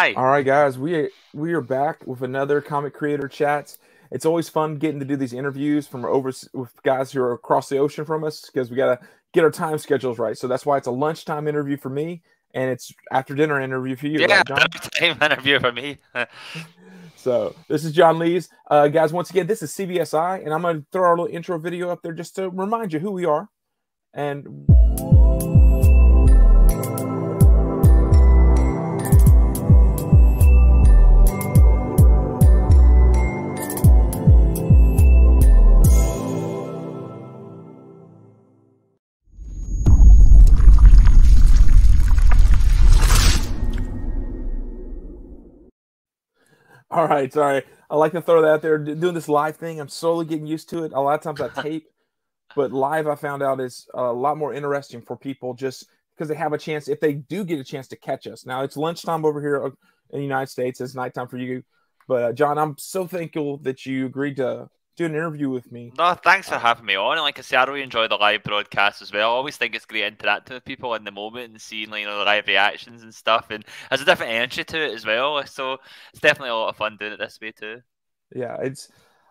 Hi. All right, guys, we we are back with another comic creator chats. It's always fun getting to do these interviews from over with guys who are across the ocean from us because we gotta get our time schedules right. So that's why it's a lunchtime interview for me, and it's after dinner interview for you. Yeah, right, time interview for me. so this is John Lees, uh, guys. Once again, this is CBSI, and I'm gonna throw our little intro video up there just to remind you who we are and. All right, sorry. I like to throw that out there. Doing this live thing, I'm slowly getting used to it. A lot of times I tape, but live I found out is a lot more interesting for people just because they have a chance if they do get a chance to catch us. Now it's lunchtime over here in the United States. It's nighttime for you, but uh, John, I'm so thankful that you agreed to do an interview with me. No, thanks for having me on. And like I said, I really enjoy the live broadcast as well. I always think it's great interacting with people in the moment and seeing like, you know the live reactions and stuff. And there's a different energy to it as well. So it's definitely a lot of fun doing it this way too. Yeah, it's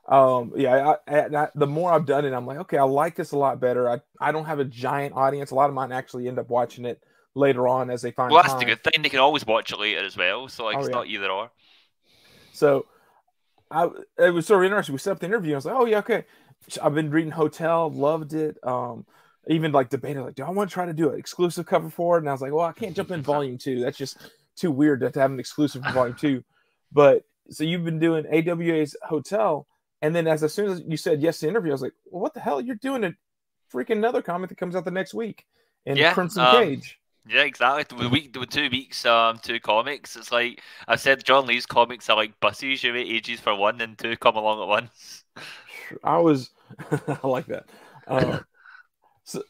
um yeah I, I, I, the more i've done it i'm like okay i like this a lot better i i don't have a giant audience a lot of mine actually end up watching it later on as they find well that's time. the good thing they can always watch it later as well so like oh, it's yeah. not either or so I it was sort of interesting. We set up the interview. I was like, oh yeah, okay. I've been reading Hotell, loved it. Um, even like debated, like, do I want to try to do an exclusive cover for it? And I was like, well, I can't jump in volume two. That's just too weird to have an exclusive for volume two. But so you've been doing AWA's Hotell, and then as, as soon as you said yes to the interview, I was like, well, what the hell? You're doing a freaking another comic that comes out the next week in yeah, Crimson um, Cage. Yeah, exactly. With week with two weeks, um, two comics. It's like I said, John Lee's comics are like buses. You wait ages for one, and two come along at once. I was, I like that. Uh, so,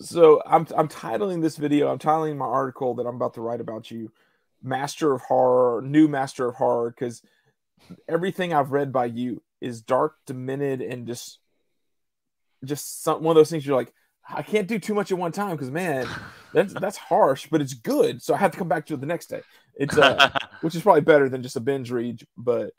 so I'm I'm titling this video. I'm titling my article that I'm about to write about you, Master of Horror, new Master of Horror, because everything I've read by you is dark, demented, and just just some, one of those things you're like, I can't do too much at one time because man, that's that's harsh, but it's good. So I have to come back to it the next day. It's uh, which is probably better than just a binge read. But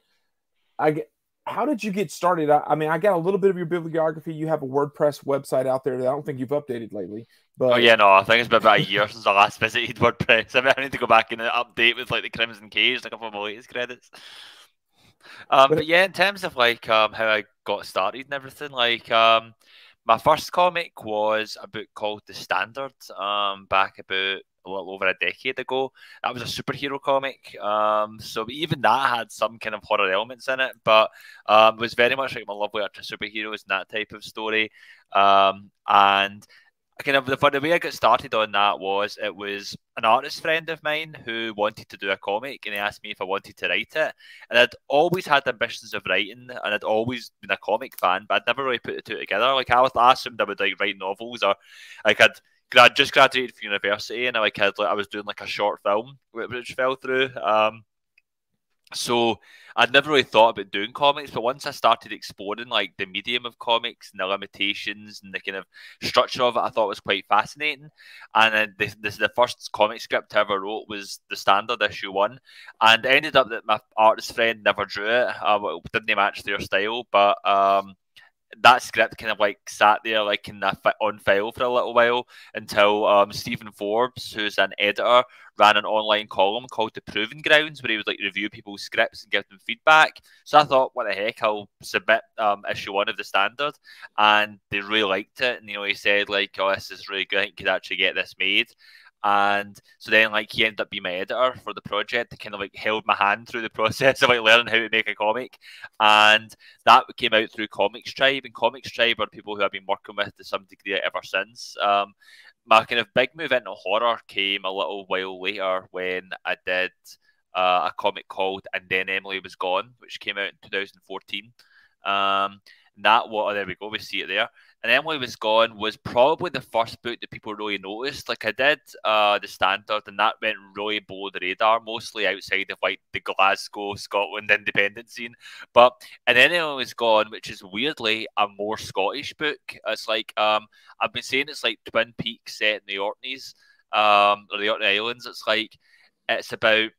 I get. How did you get started? I, I, mean, I got a little bit of your bibliography. You have a WordPress website out there that I don't think you've updated lately. But oh yeah, no, I think it's been about a year since I last visited WordPress. I, mean, I need to go back and update with like the Crimson Cage, like a couple of my latest credits. Um, but, but yeah, in terms of like um, how I got started and everything, like um, my first comic was a book called The Standard, um, back about a little over a decade ago. That was a superhero comic. Um, so even that had some kind of horror elements in it, but um, was very much like my love letter to superheroes and that type of story. Um, and kind of the, the way I got started on that was it was an artist friend of mine who wanted to do a comic and he asked me if I wanted to write it. And I'd always had ambitions of writing and I'd always been a comic fan, but I'd never really put the two together. Like I, was, assumed I would like write novels or like I'd grad just graduated from university and I like had like I was doing like a short film which fell through. Um, so I'd never really thought about doing comics, but once I started exploring like the medium of comics and the limitations and the kind of structure of it, I thought was quite fascinating. And then this, the first comic script I ever wrote was the standard issue one, and it ended up that my artist friend never drew it. Uh, didn't match their style, but um, that script kind of like sat there like in the, on file for a little while until um, Stephen Forbes, who's an editor, ran an online column called The Proving Grounds where he would like review people's scripts and give them feedback. So I thought, what the heck, I'll submit um, issue one of the standard, and they really liked it. And you know, he said like, "Oh, this is really good. I you could actually get this made." And so then, like, he ended up being my editor for the project. He kind of like held my hand through the process of like learning how to make a comic, and that came out through Comics Tribe. And Comics Tribe are people who I've been working with to some degree ever since. Um, my kind of big move into horror came a little while later when I did uh, a comic called "And Then Emily Was Gone," which came out in 2014. Um, that what? Oh, there we go. We see it there and Emily Was Gone was probably the first book that people really noticed. Like I did uh, the standard, and that went really below the radar, mostly outside of like the Glasgow, Scotland independent scene. But and then Emily Was Gone, which is weirdly a more Scottish book. It's like um, I've been saying it's like Twin Peaks set in the Orkneys, um, or the Orkney Islands. It's like it's about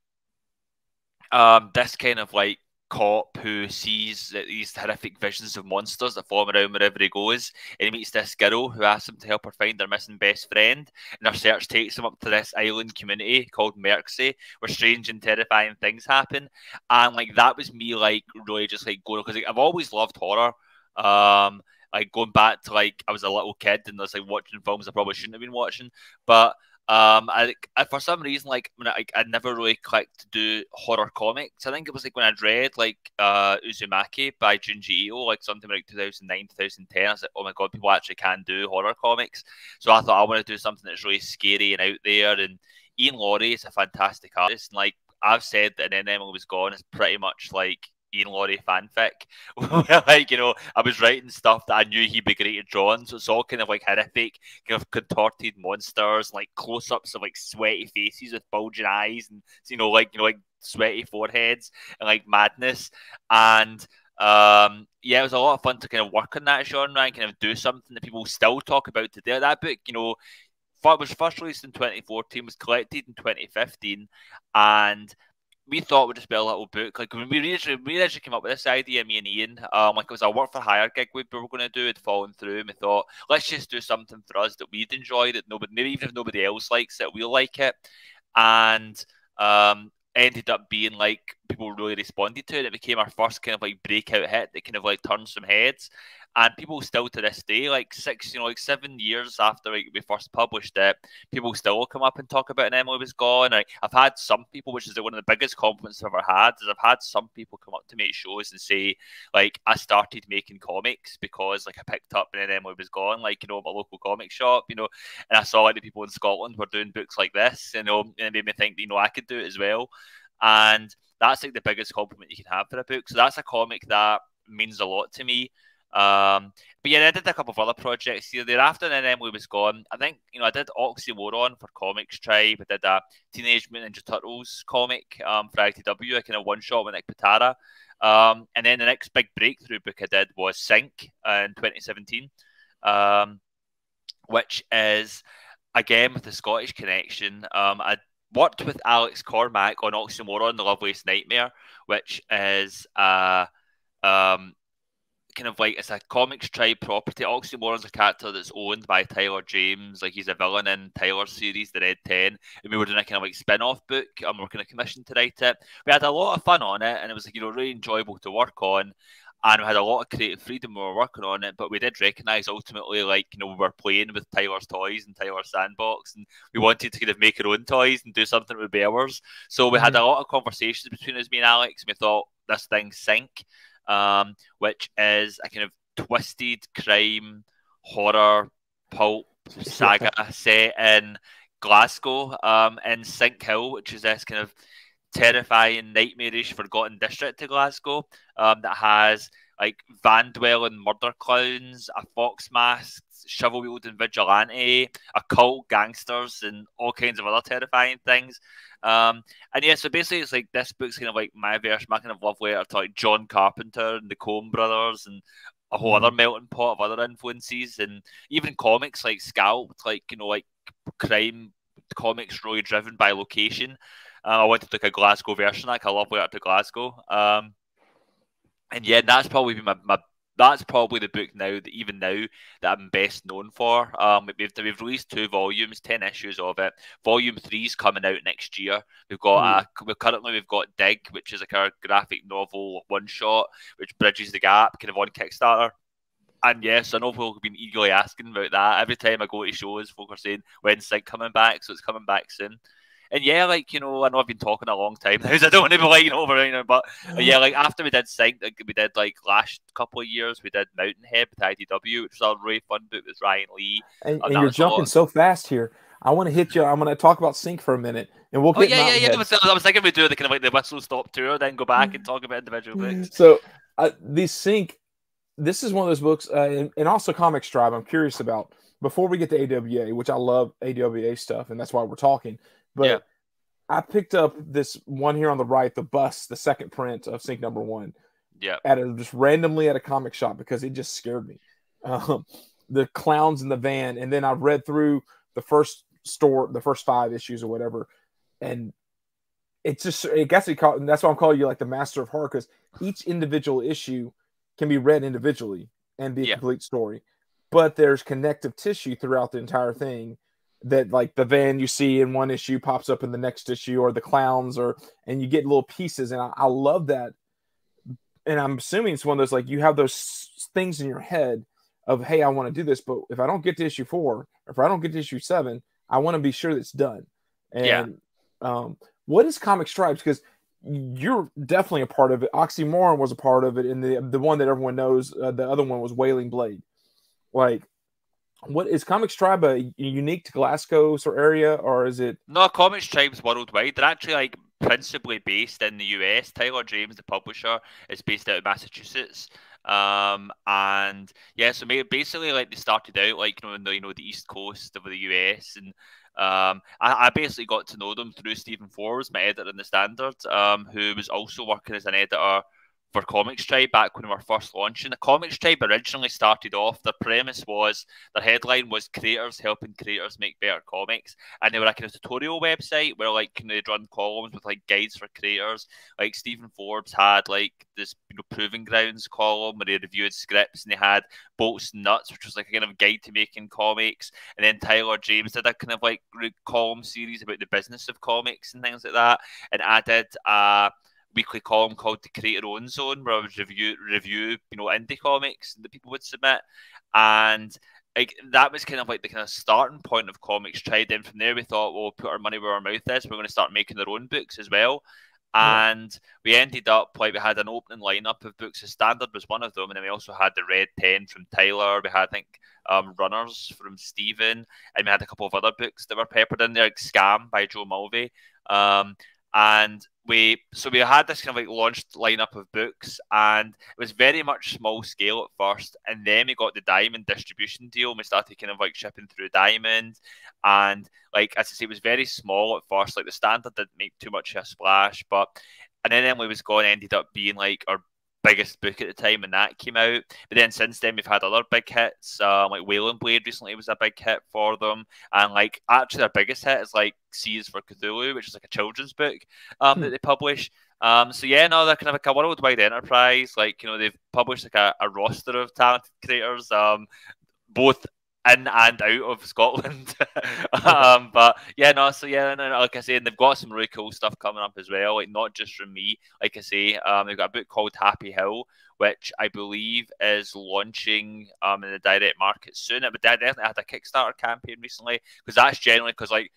um, this kind of like cop who sees these horrific visions of monsters that form around wherever he goes. And he meets this girl who asks him to help her find their missing best friend. And their search takes him up to this island community called Merksea, where strange and terrifying things happen. And like that was me like really just like going because like, I've always loved horror. Um, like going back to like I was a little kid and I was like watching films I probably shouldn't have been watching, but um, I, I, for some reason, like I, I never really clicked to do horror comics. I think it was like when I'd read like uh, Uzumaki by Junji Ito, like something like 2009, 2010. I was like, oh my god, people actually can do horror comics. So I thought I want to do something that's really scary and out there. And Iain Laurie is a fantastic artist. And like I've said that Emily was gone is pretty much like Iain Laurie fanfic. like, you know, I was writing stuff that I knew he'd be great at drawing. So it's all kind of like horrific, kind of contorted monsters, like close ups of like sweaty faces with bulging eyes and you know, like you know, like sweaty foreheads and like madness. And um yeah, it was a lot of fun to kind of work on that genre and kind of do something that people still talk about today. That book, you know, was first released in 2014, was collected in 2015, and we thought we'd just be a little book. Like when we originally, we came up with this idea, me and Ian, um, like it was a work for hire gig we were going to do. It'd fallen through, and we thought, let's just do something for us that we'd enjoy, that nobody, maybe even if nobody else likes it, we'll like it. And um, ended up being like people really responded to it. It became our first kind of like breakout hit that kind of like turned some heads and people still to this day, like six, you know, like seven years after like, we first published it, people still come up and talk about an Emily was gone. Like, I've had some people, which is one of the biggest compliments I've ever had, is I've had some people come up to me shows and say, like, I started making comics because like I picked up and then Emily was gone, like you know, my local comic shop, you know, and I saw like the people in Scotland were doing books like this, you know, and it made me think, you know, I could do it as well. And that's like the biggest compliment you can have for a book. So that's a comic that means a lot to me. Um, but yeah, I did a couple of other projects here thereafter, and then Emily was gone. I think you know I did Oxymoron for Comics Tribe. I did a Teenage Mutant Ninja Turtles comic um, for IDW, a kind of one shot with Nick Pitarra. Um, and then the next big breakthrough book I did was Sink in 2017, um, which is again with the Scottish connection. Um, I worked with Alex Cormack on Oxymoron, The Loveliest Nightmare, which is uh, um, kind of like it's a comics tribe property. Oxymoron's a character that's owned by Tyler James. Like he's a villain in Tyler's series, The Red Ten. And we were doing a kind of like spin-off book. I'm working a commission to write it. We had a lot of fun on it and it was like, you know, really enjoyable to work on. And we had a lot of creative freedom when we were working on it, but we did recognise ultimately, like, you know, we were playing with Tyler's toys and Tyler's sandbox, and we wanted to kind of make our own toys and do something with ours. So we mm-hmm. had a lot of conversations between us, me and Alex, and we thought this thing sink um, which is a kind of twisted crime horror pulp saga set in Glasgow, um, in Sink Hill, which is this kind of terrifying, nightmarish, forgotten district to Glasgow um, that has like van dwelling murder clowns, a fox mask, shovel wielding vigilante, occult gangsters, and all kinds of other terrifying things. Um, and yeah, so basically, it's like this book's kind of like my version, my kind of love letter to like John Carpenter and the Coen brothers and a whole other mm. melting pot of other influences, and even comics like Scalped, like you know, like crime comics really driven by location. Uh, I wanted like a Glasgow version, like a love letter to Glasgow. Um, and yeah, that's probably been my, my that's probably the book now that even now that I'm best known for. Um, we've we've released two volumes, ten issues of it. Volume three is coming out next year. We've got mm. a, currently we've got Dig, which is like a graphic novel one shot, which bridges the gap, kind of on Kickstarter. And yes, I know people have been eagerly asking about that. Every time I go to shows, folk are saying when's Sink coming back, so it's coming back soon and yeah, like you know, I know I've been talking a long time now, so I don't want to be like over you know, but, yeah, like after we did Sink, like, we did like last couple of years, we did Mountainhead with IDW, which was a really fun book with Ryan Lee. And, and you're jumping so fast here. I want to hit you. I'm going to talk about Sink for a minute, and we'll. Get oh yeah, yeah, yeah. I was, I was thinking we'd do the kind of like the whistle stop tour, then go back and talk about individual books. So uh, the Sink, this is one of those books, uh, and, and also Comics Tribe. I'm curious about before we get to AWA, which I love AWA stuff, and that's why we're talking. But yeah. I picked up this one here on the right, the bus, the second print of Sink Number One. Yeah. At a, just randomly at a comic shop because it just scared me. Um, the clowns in the van, and then I read through the first store, the first five issues or whatever, and it's just I guess it call, that's why I'm calling you like the master of horror because each individual issue can be read individually and be a Yeah. complete story, but there's connective tissue throughout the entire thing. That like the van you see in one issue pops up in the next issue, or the clowns, or and you get little pieces, and I, I love that. And I'm assuming it's one of those like you have those things in your head of hey, I want to do this, but if I don't get to issue four, or if I don't get to issue seven, I want to be sure that it's done. And Yeah. um, what is Comics Tribe? Because you're definitely a part of it. Oxymoron was a part of it, and the the one that everyone knows, uh, the other one was Wailing Blade. Like, what is Comics Tribe a unique to Glasgow or area, or is it? No, Comics Tribe's worldwide. They're actually like principally based in the US. Tyler James, the publisher, is based out of Massachusetts. Um, and yeah, so basically, like they started out like you know, in the you know the East Coast of the US, and um, I, I basically got to know them through Stephen Forbes, my editor in the Standard, um, who was also working as an editor for Comics Tribe back when we were first launching. The Comics Tribe originally started off, their premise was, their headline was creators helping creators make better comics. And they were like a tutorial website where like you know, they'd run columns with like guides for creators. Like Stephen Forbes had like this you know proving grounds column where they reviewed scripts and they had bolts nuts, which was like a kind of guide to making comics. And then Tyler James did a kind of like column series about the business of comics and things like that. And I did uh weekly column called the Creator Own Zone, where I would review review you know indie comics that people would submit, and like that was kind of like the kind of starting point of Comics Tribe. Then from there we thought, well, we'll put our money where our mouth is. We're going to start making our own books as well. Yeah. And we ended up like we had an opening lineup of books. The standard was one of them, and then we also had the Red Ten from Tyler. We had I think um, Runners from Stephen, and we had a couple of other books that were peppered in there, like Scam by Joe Mulvey. Um, and we so we had this kind of like launched lineup of books and it was very much small scale at first and then we got the diamond distribution deal and we started kind of like shipping through diamond and like as i say it was very small at first like the standard didn't make too much of a splash but and then emily was gone ended up being like our biggest book at the time when that came out but then since then we've had other big hits um, like wailing blade recently was a big hit for them and like actually their biggest hit is like C is for Cthulhu, which is like a children's book um, Hmm. that they publish. Um, so yeah, no, they're kind of like a worldwide enterprise. Like you know, they've published like a, a roster of talented creators, um, both in and out of Scotland. um, but yeah, no, so yeah, no, no, like I say, and they've got some really cool stuff coming up as well. Like not just from me. Like I say, um, they've got a book called Happy Hill, which I believe is launching um in the direct market soon. It definitely had a Kickstarter campaign recently because that's generally because like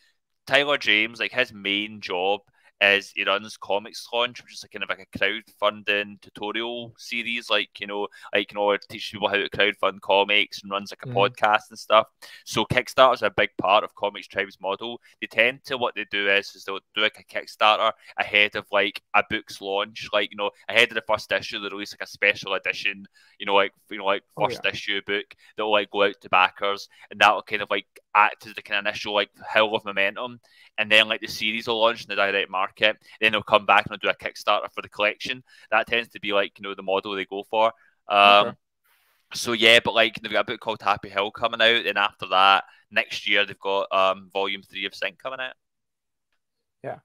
Tyler James, like his main job is he runs ComixLaunch, which is a kind of like a crowdfunding tutorial series, like you know, like you know, teach people how to crowdfund comics and runs like a Mhm. podcast and stuff. So Kickstarter is a big part of Comics Tribe's model. They tend to what they do is, is they'll do like a Kickstarter ahead of like a book's launch, like you know, ahead of the first issue, they release like a special edition, you know, like you know, like Oh, first issue book that will like go out to backers, and that will kind of like act as the kind of initial like hill of momentum and then like the series will launch in the direct market. Then they'll come back and they'll do a Kickstarter for the collection. That tends to be like you know the model they go for. Um, Okay. So yeah, but like they've got a book called Happy Hill coming out, and after that, next year they've got um volume three of Sink coming out. Yeah.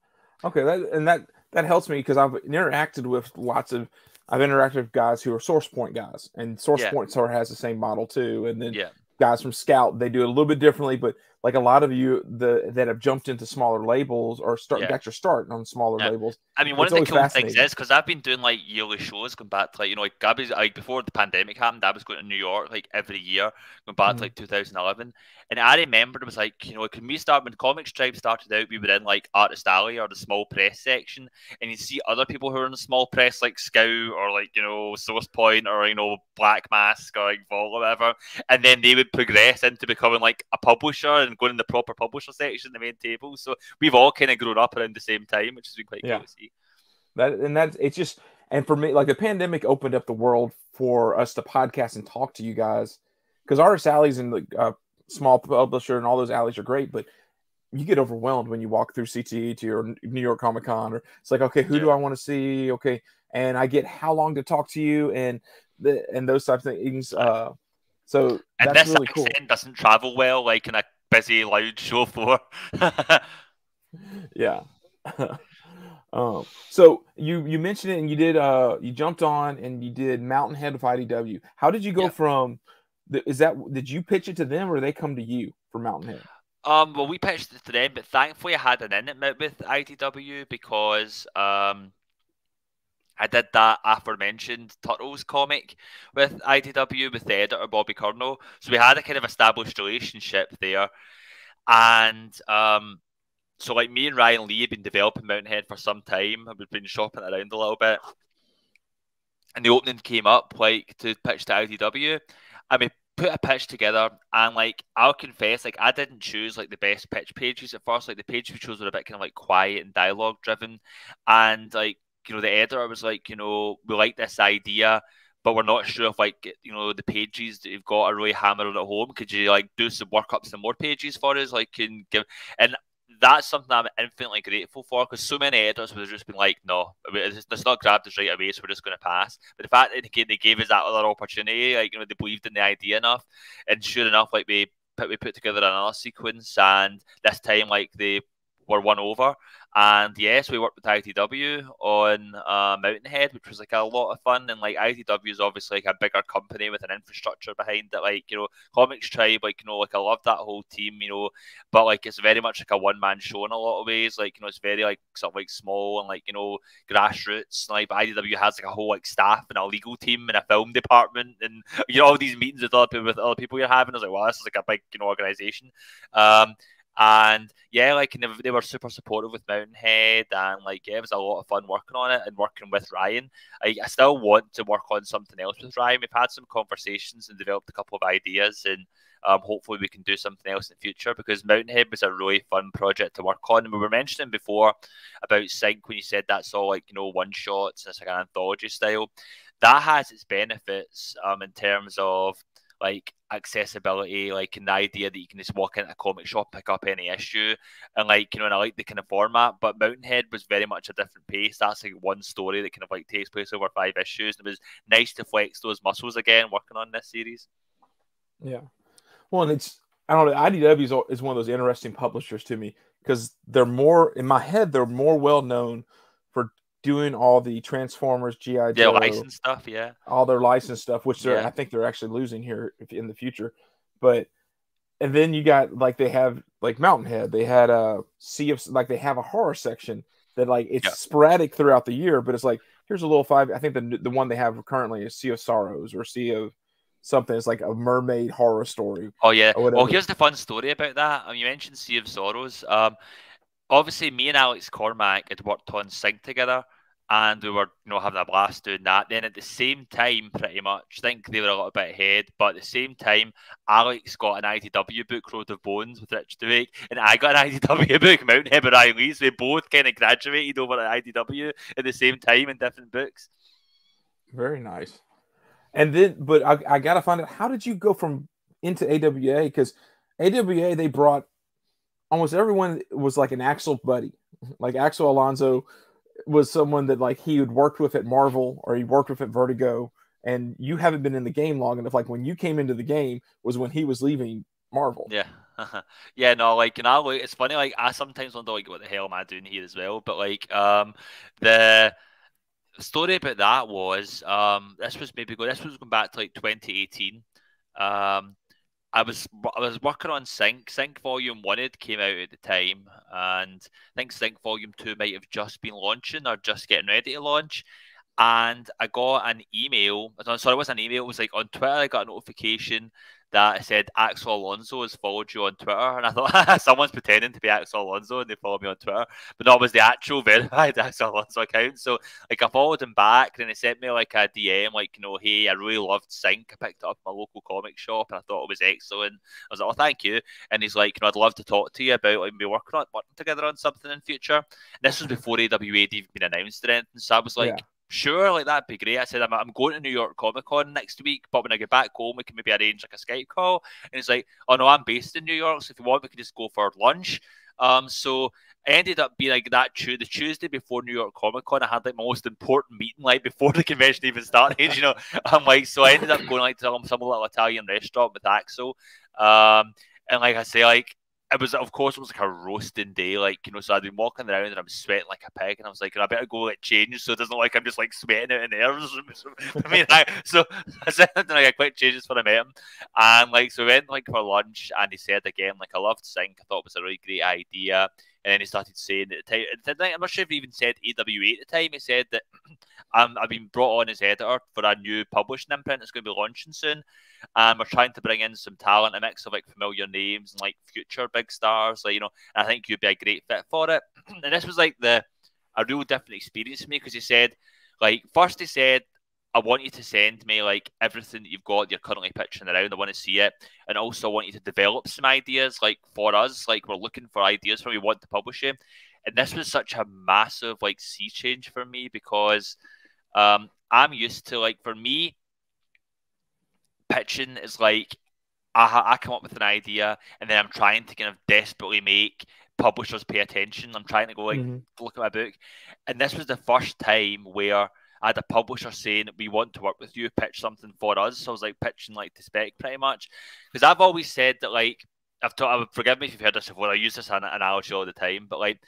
Okay, that and that that helps me because I've interacted with lots of I've interacted with guys who are Source Point guys, and Source Yeah. Point sort of has the same model too. And then Yeah. Guys from Scout, they do it a little bit differently, but like a lot of you the that have jumped into smaller labels or start Yeah. got your start on smaller Yeah. labels. I mean, one of the cool things is because I've been doing like yearly shows going back to like you know like Gabby's like before the pandemic happened, I was going to New York like every year going back Mhm. to like 2011, and I remember it was like you know like when we started when Comics Tribe started out, we were in like Artist Alley or the small press section, and you see other people who are in the small press like Scout or like you know Source Point or you know Black Mask or like Vault or whatever, and then they would progress into becoming like a publisher and going in the proper publisher section, the main table. So we've all kind of grown up around the same time, which has been quite Yeah. cool to see. That and that's it's just and for me like the pandemic opened up the world for us to podcast and talk to you guys because Artist Alleys and the uh, small publisher and all those alleys are great, but you get overwhelmed when you walk through CTE to your New York Comic Con or it's like okay who do I want to see okay and I get how long to talk to you and the and those types of things uh so And that's this really cool doesn't travel well like in a busy, loud show floor. yeah Um, so you you mentioned it, and you did uh you jumped on and you did Mountainhead of IDW. How did you go from? The, is that did you pitch it to them or they come to you for Mountainhead? Um, well, we pitched it to them, but thankfully I had an in it with IDW because um, I did that aforementioned Turtles comic with IDW with the editor Bobby Curnow. So we had a kind of established relationship there, and um, so like me and Ryan Lee have been developing Mountainhead for some time. We've been shopping around a little bit. And the opening came up like to pitch to IDW. And we put a pitch together and like I'll confess, like I didn't choose like the best pitch pages at first. Like the page we chose were a bit kind of like quiet and dialogue driven. And like, you know, the editor was like, you know, we like this idea but we're not sure if like you know the pages that you've got are really hammering at home. Could you like do some work up some more pages for us? Like can give and that's something I'm infinitely grateful for because so many editors would have just been like, no, it's, not grabbed us right away, so we're just going to pass. But the fact that they gave us that other opportunity, like, you know, they believed in the idea enough, and sure enough, like, we put, we put together another sequence, and this time, like, they were won over. And yes, we worked with IDW on uh, Mountainhead, which was like a lot of fun. And like IDW is obviously like a bigger company with an infrastructure behind it. Like you know, Comics Tribe, like you know, like I love that whole team, you know. But like it's very much like a one man show in a lot of ways. Like you know, it's very like sort of like small and like you know grassroots. Like IDW has like a whole like staff and a legal team and a film department and you know all these meetings with other people with other people you're having. I was like, wow, this is like a big you know organization. Um, and yeah, like they were super supportive with Mountainhead, and like yeah, it was a lot of fun working on it and working with Ryan. I, I still want to work on something else with Ryan. We've had some conversations and developed a couple of ideas, and um, hopefully we can do something else in the future because Mountainhead was a really fun project to work on. And we were mentioning before about Sink when you said that's all like you know one shots, it's like an anthology style. That has its benefits um, in terms of like accessibility, like and the idea that you can just walk into a comic shop, pick up any issue, and like you know, and I like the kind of format. But Mountainhead was very much a different pace. That's like one story that kind of like takes place over five issues, and it was nice to flex those muscles again working on this series. Yeah, well, and it's I don't know. IDW is, is one of those interesting publishers to me because they're more in my head. They're more well known for doing all the Transformers, GI Joe, yeah, license stuff, yeah, all their license stuff, which they're yeah. I think they're actually losing here in the future. But and then you got like they have like Mountainhead, they had a sea of like they have a horror section that like it's yeah. sporadic throughout the year, but it's like here's a little five. I think the the one they have currently is Sea of Sorrows or Sea of something. It's like a mermaid horror story. Oh yeah. Well, here's the fun story about that. Um, you mentioned Sea of Sorrows. Um, obviously me and Alex Cormack had worked on Sink together and we were you know having a blast doing that. Then at the same time, pretty much, I think they were a little bit ahead, but at the same time, Alex got an IDW book, Road of Bones, with Rich Douek, and I got an IDW book, Ryan Lee. So we both kind of graduated over at IDW at the same time in different books. Very nice. And then, but I, I got to find out how did you go from into AWA? Because AWA they brought almost everyone was like an Axel buddy. Like Axel Alonso was someone that like he had worked with at Marvel or he worked with at Vertigo, and you haven't been in the game long enough. Like when you came into the game was when he was leaving Marvel. Yeah. yeah, no, like you know, it's funny. Like I sometimes wonder, like, what the hell am I doing here as well? But like, um, the story about that was, um, this was maybe go. This was going back to like 2018. Um, I was I was working on Sink. Sink Volume One had came out at the time, and I think Sink Volume Two might have just been launching or just getting ready to launch. And I got an email. Sorry, it wasn't an email. It was like on Twitter. I got a notification that I said Axel Alonso has followed you on Twitter, and I thought someone's pretending to be Axel Alonso and they follow me on Twitter, but that was the actual verified Axel Alonso account. So like I followed him back, and he sent me like a DM, like you know, hey, I really loved Sink. I picked it up my local comic shop, and I thought it was excellent. I was like, oh, thank you. And he's like, you know, I'd love to talk to you about like working on working together on something in future. And this was before AWA had even been announced or anything, so I was like. Yeah sure, like that'd be great. I said, I'm, I'm going to New York Comic Con next week, but when I get back home, we can maybe arrange like a Skype call. And he's like, oh no, I'm based in New York, so if you want, we can just go for lunch. Um, so I ended up being like that too. the Tuesday before New York Comic Con. I had like my most important meeting like before the convention even started. You know, I'm like, so I ended up going like to some, some little Italian restaurant with Axel. Um, and like I say, like it was of course it was like a roasting day, like you know. So I'd been walking around and I was sweating like a pig, and I was like, oh, I better go like change so it doesn't look like I'm just like sweating out in nerves. I mean, I, so I said like I quick changes for I met him, and like so we went like for lunch, and he said again like I loved Sink. I thought it was a really great idea. And then he started saying at the time, I'm not sure if he even said AWA at the time. He said that um, I've been brought on as editor for a new publishing imprint that's going to be launching soon. And we're trying to bring in some talent, a mix of like familiar names and like future big stars. Like, you know, I think you'd be a great fit for it. and this was like the a real different experience for me because he said, like, first he said, I want you to send me like everything that you've got you're currently pitching around. I want to see it, and also I want you to develop some ideas like for us. Like we're looking for ideas for we want to publish it, and this was such a massive like sea change for me because um, I'm used to like for me pitching is like I, I come up with an idea and then I'm trying to kind of desperately make publishers pay attention. I'm trying to go like mm-hmm. look at my book, and this was the first time where I had a publisher saying we want to work with you, pitch something for us. So I was like pitching like to spec pretty much because I've always said that like I've taught. Forgive me if you've heard this before. I use this analogy all the time, but like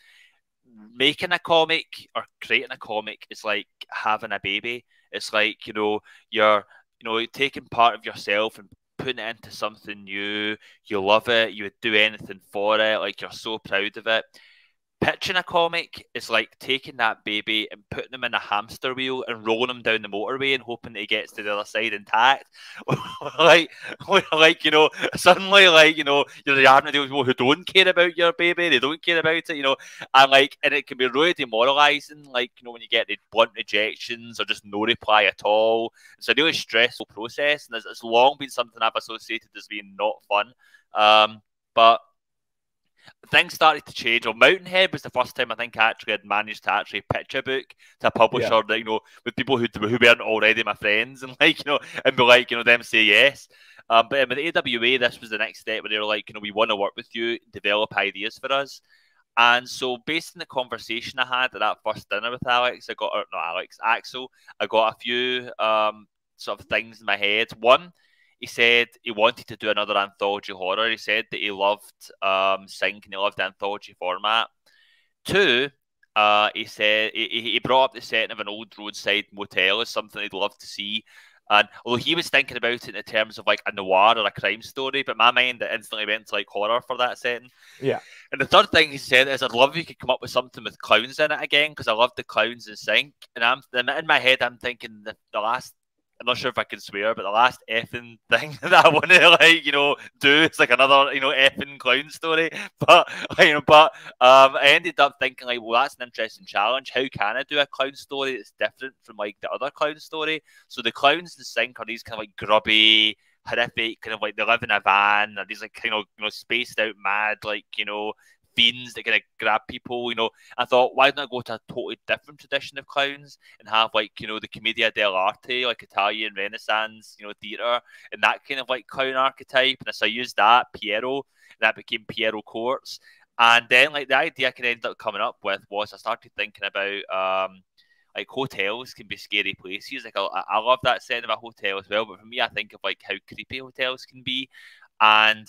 making a comic or creating a comic is like having a baby. It's like you know you're you know taking part of yourself and putting it into something new. You love it. You would do anything for it. Like you're so proud of it pitching a comic is like taking that baby and putting him in a hamster wheel and rolling him down the motorway and hoping that he gets to the other side intact. like, like you know, suddenly, like you know, you're having to deal with people who don't care about your baby. They don't care about it, you know, and like, and it can be really demoralizing. Like, you know, when you get the blunt rejections or just no reply at all. It's a really stressful process, and it's, it's long been something I've associated as being not fun. Um, but things started to change. Well, Mountainhead was the first time I think I actually had managed to actually pitch a book to a publisher, yeah. that, you know, with people who who weren't already my friends, and like you know, and be like, you know, them say yes. Um, but with AWA, this was the next step where they were like, you know, we want to work with you, develop ideas for us. And so, based on the conversation I had at that first dinner with Alex, I got, or not Alex, Axel, I got a few um, sort of things in my head. One, he said he wanted to do another anthology horror. He said that he loved um, Sink and he loved the anthology format. Two, uh, he said he, he brought up the setting of an old roadside motel as something he'd love to see. And although he was thinking about it in terms of like a noir or a crime story, but my mind instantly went to like horror for that setting. Yeah. And the third thing he said is, I'd love if you could come up with something with clowns in it again because I love the clowns in Sink. And I'm in my head, I'm thinking the, the last I'm not sure if I can swear, but the last effing thing that I want to like, you know, do it's like another, you know, effing clown story. But you know, but um, I ended up thinking like, well, that's an interesting challenge. How can I do a clown story that's different from like the other clown story? So the clowns in Sink are these kind of like grubby, horrific, kind of like they live in a van, and these like kind of you know spaced out, mad, like you know fiends that kind of grab people. You know, I thought, why don't I go to a totally different tradition of clowns and have like you know the commedia dell'arte, like Italian Renaissance, you know, theatre, and that kind of like clown archetype. And so I used that Pierrot, that became Pierrot Courts. And then like the idea I could end up coming up with was I started thinking about um like hotels can be scary places. Like I, I love that setting of a hotel as well, but for me, I think of like how creepy hotels can be, and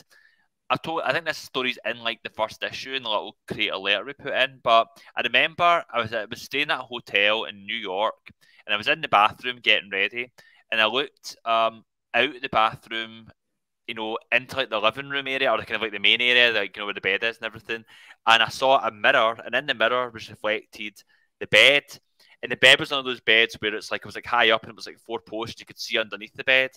I told I think this story's in like the first issue in the little create letter we put in. But I remember I was I was staying at a hotel in New York and I was in the bathroom getting ready and I looked um out the bathroom, you know, into like the living room area or kind of like the main area, like you know where the bed is and everything. And I saw a mirror and in the mirror was reflected the bed and the bed was one of those beds where it's like it was like high up and it was like four posts you could see underneath the bed.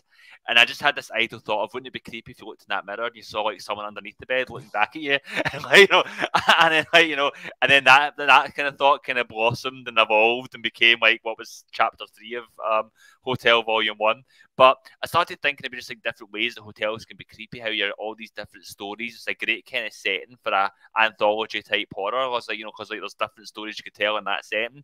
And I just had this idle thought of wouldn't it be creepy if you looked in that mirror and you saw like someone underneath the bed looking back at you, and like you know, and then like you know, and then that that kind of thought kind of blossomed and evolved and became like what was chapter three of um, Hotell Volume One. But I started thinking about just like different ways that hotels can be creepy. How you're all these different stories. It's a great kind of setting for a anthology type horror. I was like, you know, because like there's different stories you could tell in that setting,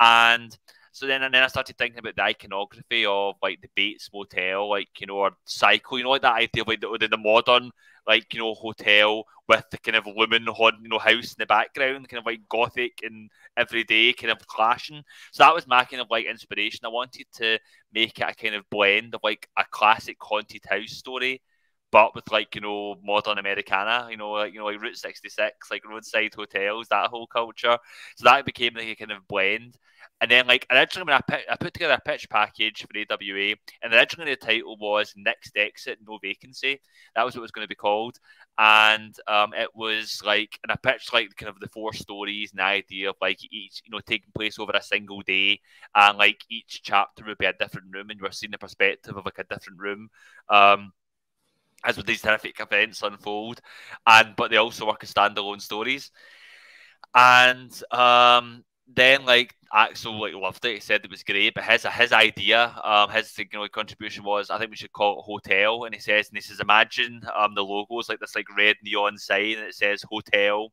and so then and then I started thinking about the iconography of like the Bates Motel, like you know, or Psycho. You know, like that idea of like the, the modern like you know hotel with the kind of looming you know house in the background, kind of like gothic and everyday kind of clashing. So that was my kind of like inspiration. I wanted to make it a kind of blend of like a classic haunted house story, but with like you know modern Americana, you know, like you know like Route 66, like roadside hotels, that whole culture. So that became like a kind of blend. And then, like originally, when I put, I put together a pitch package for AWA, and originally the title was "Next Exit, No Vacancy." That was what it was going to be called, and um, it was like, and I pitched like kind of the four stories and the idea of like each, you know, taking place over a single day, and like each chapter would be a different room, and you were seeing the perspective of like a different room. Um, as with these terrific events unfold, and but they also work as standalone stories. And um, then like Axel like loved it. He said it was great, but his his idea, um, his you know contribution was I think we should call it Hotell. And he says, and he says, imagine um the logos like this like red neon sign that says hotel,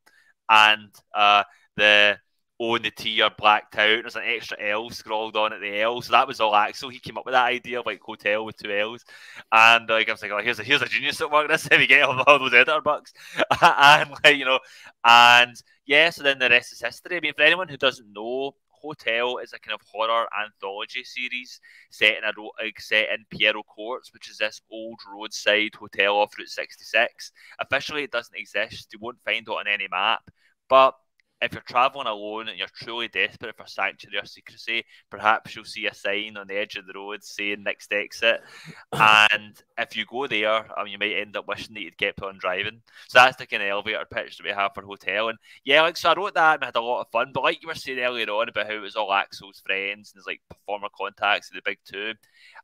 and uh the O and the T are blacked out. There's an extra L scrawled on at the L. So that was all Axel. He came up with that idea of like Hotell with two L's. And uh, like I was like, oh, here's a here's a genius at work. This if we get all, all those editor bucks. and like, you know, and yeah, so then the rest is history. I mean, for anyone who doesn't know, Hotell is a kind of horror anthology series set in a set in Pierrot Courts, which is this old roadside hotel off Route 66. Officially, it doesn't exist. You won't find it on any map, but if you're traveling alone and you're truly desperate for sanctuary or secrecy, perhaps you'll see a sign on the edge of the road saying next exit. and if you go there, um, you might end up wishing that you'd kept on driving. So that's the kind of elevator pitch that we have for Hotell. And yeah, like so I wrote that and I had a lot of fun. But like you were saying earlier on about how it was all Axel's friends and his like former contacts of the big two.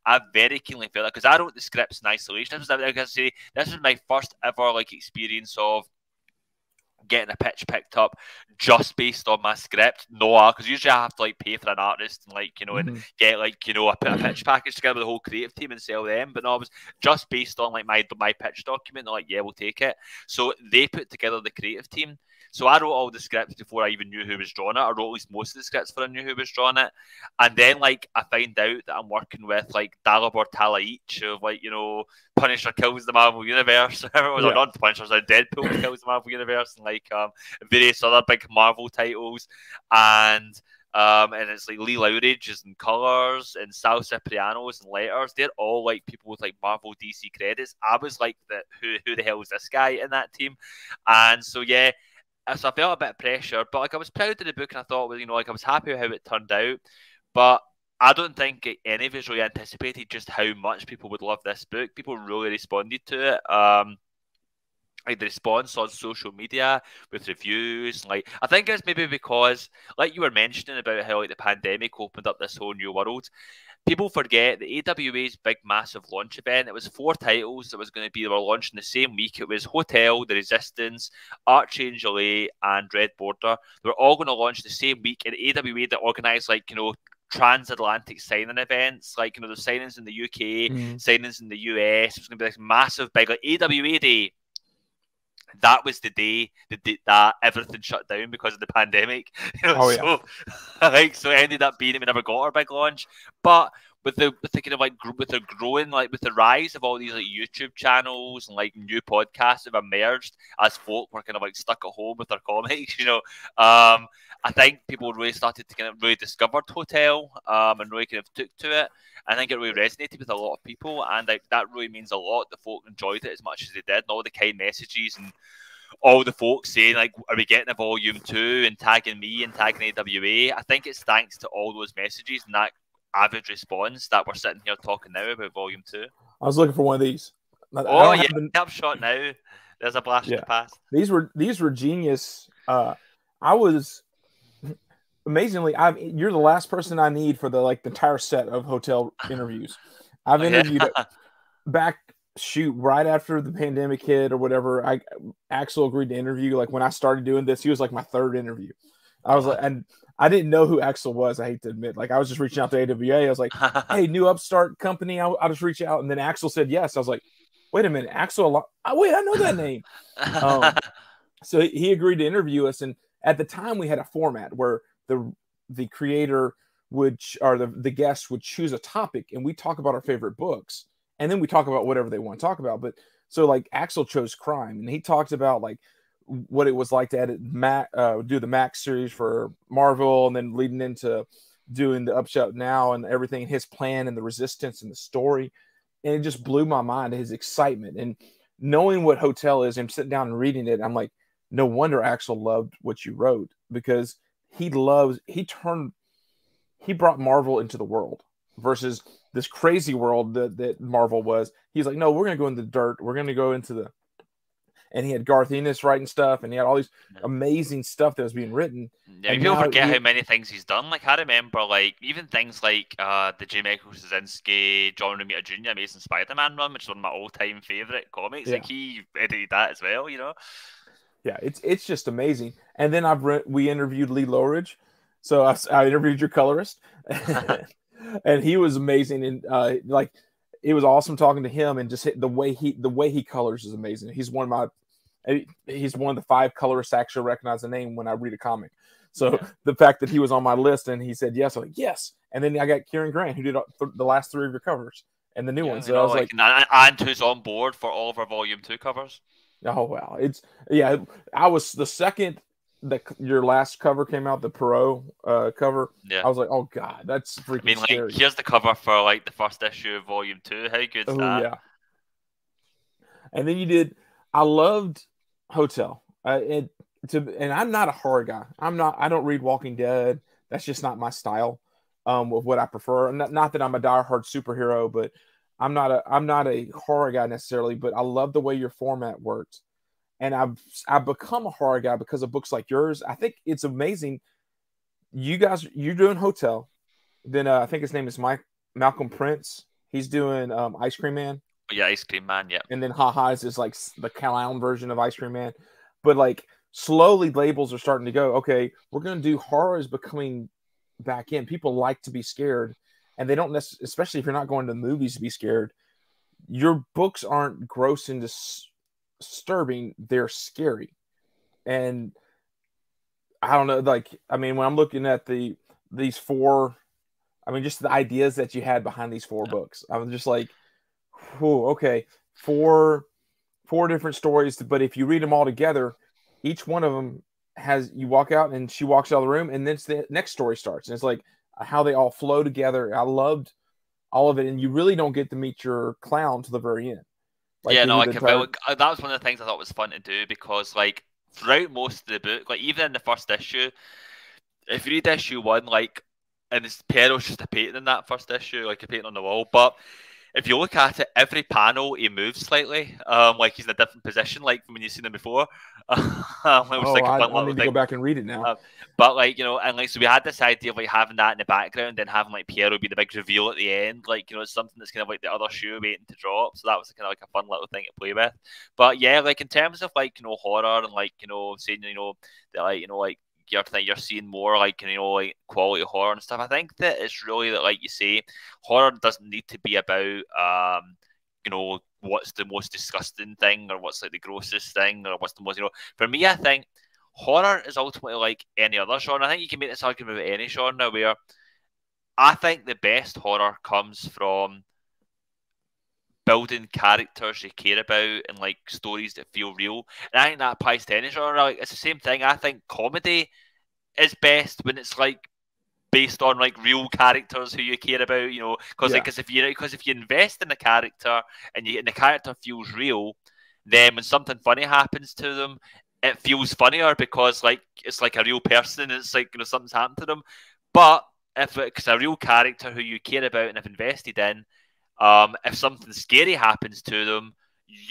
I very keenly felt that because I wrote the scripts in isolation. This was like I say, this was my first ever like experience of getting a pitch picked up just based on my script. No, because usually I have to like pay for an artist and like you know mm-hmm. and get like you know a, a pitch package together with the whole creative team and sell them. But no, it was just based on like my my pitch document. They're like, yeah, we'll take it. So they put together the creative team. So I wrote all the scripts before I even knew who was drawing it. I wrote at least most of the scripts before I knew who was drawing it. And then like I find out that I'm working with like Dalibor Talajić of like, you know, Punisher kills the Marvel Universe. Everyone was yeah. not Punisher, so Deadpool kills the Marvel Universe and like um various other big Marvel titles. And um, and it's like Lee Loughridge is in colours and Sal Cipriano's and letters. They're all like people with like Marvel DC credits. I was like, the, who who the hell is this guy in that team? And so yeah, so I felt a bit of pressure, but like I was proud of the book and I thought, well, you know, like I was happy with how it turned out. But I don't think any of us really anticipated just how much people would love this book. People really responded to it. Um, like the response on social media with reviews, like I think it's maybe because, like you were mentioning about how like the pandemic opened up this whole new world people forget the AWA's big massive launch event. It was four titles that was going to be they were launching the same week. It was Hotell, The Resistance, Archangel 8, and Red Border. They were all going to launch the same week. And AWA that organised like you know transatlantic signing events, like you know the signings in the UK, mm. signings in the US. It was going to be like massive big like AWA Day that was the day that, that everything shut down because of the pandemic. You know, oh, yeah. so like so it ended up being that we never got our big launch. But with the with the kind of like with the growing like with the rise of all these like YouTube channels and like new podcasts have emerged as folk were kind of like stuck at home with their comics, you know. Um, I think people really started to kind of really discovered Hotell um, and really kind of took to it. I think it really resonated with a lot of people, and like, that really means a lot. The folk enjoyed it as much as they did, and all the kind messages and all the folks saying like, "Are we getting a volume two?" and tagging me and tagging AWA. I think it's thanks to all those messages and that average response that we're sitting here talking now about volume two. I was looking for one of these. Oh yeah, help shot now. There's a blast yeah. in the past. These were these were genius. Uh, I was amazingly, I'm you're the last person I need for the like the entire set of Hotell interviews. I've oh, interviewed yeah. back shoot right after the pandemic hit or whatever. I Axel agreed to interview. Like when I started doing this, he was like my third interview. I was like, and I didn't know who Axel was. I hate to admit, like I was just reaching out to AWA. I was like, "Hey, new upstart company, I'll, I'll, just reach out." And then Axel said yes. I was like, "Wait a minute, Axel? Oh, wait, I know that name." um, so he agreed to interview us, and at the time we had a format where the the creator would or the, the guest would choose a topic and we talk about our favorite books and then we talk about whatever they want to talk about but so like axel chose crime and he talked about like what it was like to edit Mac, uh, do the Max series for Marvel, and then leading into doing the Upshot Now and everything, his plan and the resistance and the story, and it just blew my mind his excitement. And knowing what Hotell is and sitting down and reading it, I'm like, no wonder Axel loved what you wrote because he loves he turned he brought Marvel into the world versus this crazy world that, that Marvel was. He's like, no, we're gonna go in the dirt. We're gonna go into the and he had Garth Ennis writing stuff, and he had all these amazing stuff that was being written. Yeah, and people forget he, how many things he's done. Like I remember, like even things like uh, the J. Michael Straczynski, John Romita Jr. Amazing Spider-Man run, which is one of my all-time favorite comics. Yeah. Like he edited that as well, you know. Yeah, it's it's just amazing. And then I've re- we interviewed Lee Loughridge, so I, I interviewed your colorist, and he was amazing. And uh, like it was awesome talking to him, and just the way he the way he colors is amazing. He's one of my he's one of the five colorists actually recognize the name when I read a comic. So yeah. the fact that he was on my list and he said yes, I'm like yes. And then I got Kieran Grant who did the last three of your covers and the new yeah, ones. So know, I was like, like, and who's on board for all of our volume two covers. Oh wow, it's yeah. I was the second that your last cover came out, the Pierrot uh, cover. Yeah, I was like, oh god, that's freaking. I mean, like, scary. here's the cover for like the first issue of volume two. How good's oh, that? Yeah. And then you did. I loved Hotell. Uh, it to and I'm not a horror guy. I'm not. I don't read Walking Dead. That's just not my style. Um, of what I prefer. Not, not that I'm a diehard superhero, but I'm not a I'm not a horror guy necessarily. But I love the way your format works, and I've I've become a horror guy because of books like yours. I think it's amazing. You guys, you're doing Hotell. Then uh, I think his name is Mike Malcolm Prince. He's doing um, Ice Cream Man. Yeah, Ice Cream Man. Yeah. And then Ha Ha's is like the clown version of Ice Cream Man. But like slowly labels are starting to go, okay, we're going to do horror is becoming back in. People like to be scared and they don't necessarily, especially if you're not going to the movies to be scared. Your books aren't gross and dis- disturbing, they're scary. And I don't know, like, I mean, when I'm looking at the, these four, I mean, just the ideas that you had behind these four yeah. books, I'm just like, whew, okay, four four different stories, but if you read them all together, each one of them has you walk out and she walks out of the room, and then the next story starts, and it's like how they all flow together. I loved all of it, and you really don't get to meet your clown to the very end. Like, yeah, no, I can. Entire... That was one of the things I thought was fun to do because, like, throughout most of the book, like even in the first issue, if you read issue one, like, and it's Pierrot's just a painting in that first issue, like a painting on the wall, but if you look at it, every panel he moves slightly, um, like he's in a different position, like when you've seen him before. um, oh, like I, I need to go back and read it now. Um, but like you know, and like so we had this idea of like having that in the background and having like Pierrot be the big reveal at the end, like you know, it's something that's kind of like the other shoe waiting to drop. So that was kind of like a fun little thing to play with. But yeah, like in terms of like you know horror and like you know saying you know that like you know like you're you're seeing more like you know like quality horror and stuff. I think that it's really that like you say, horror doesn't need to be about um you know what's the most disgusting thing or what's like the grossest thing or what's the most you know. For me, I think horror is ultimately like any other genre. I think you can make this argument about any genre where I think the best horror comes from building characters you care about and like stories that feel real. And I think that applies to any genre. Like it's the same thing. I think comedy is best when it's like based on like real characters who you care about. You know, because yeah. like, cause if you because if you invest in a character and you and the character feels real, then when something funny happens to them, it feels funnier because like it's like a real person. And it's like you know something's happened to them. But if it's a real character who you care about and have invested in, um, if something scary happens to them,